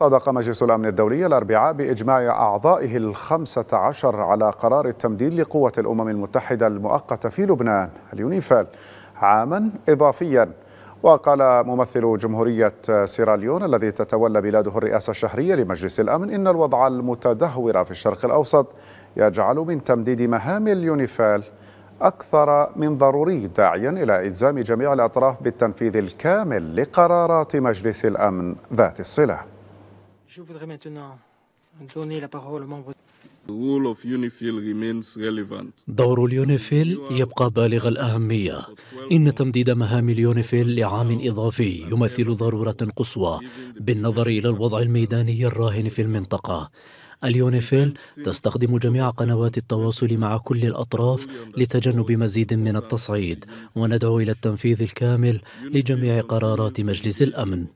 صادق مجلس الأمن الدولي الأربعاء بإجماع أعضائه الخمسة عشر على قرار التمديد لقوة الأمم المتحدة المؤقتة في لبنان اليونيفال عاما إضافيا. وقال ممثل جمهورية سيراليون الذي تتولى بلاده الرئاسة الشهرية لمجلس الأمن إن الوضع المتدهور في الشرق الأوسط يجعل من تمديد مهام اليونيفال أكثر من ضروري داعيا إلى إلزام جميع الأطراف بالتنفيذ الكامل لقرارات مجلس الأمن ذات الصلة. Je voudrais maintenant donner la parole aux membres دور اليونيفيل يبقى بالغ الأهمية. إن تمديد مهام اليونيفيل لعام إضافي يمثل ضرورة قصوى بالنظر إلى الوضع الميداني الراهن في المنطقة. اليونيفيل تستخدم جميع قنوات التواصل مع كل الأطراف لتجنب مزيد من التصعيد وندعو إلى التنفيذ الكامل لجميع قرارات مجلس الأمن.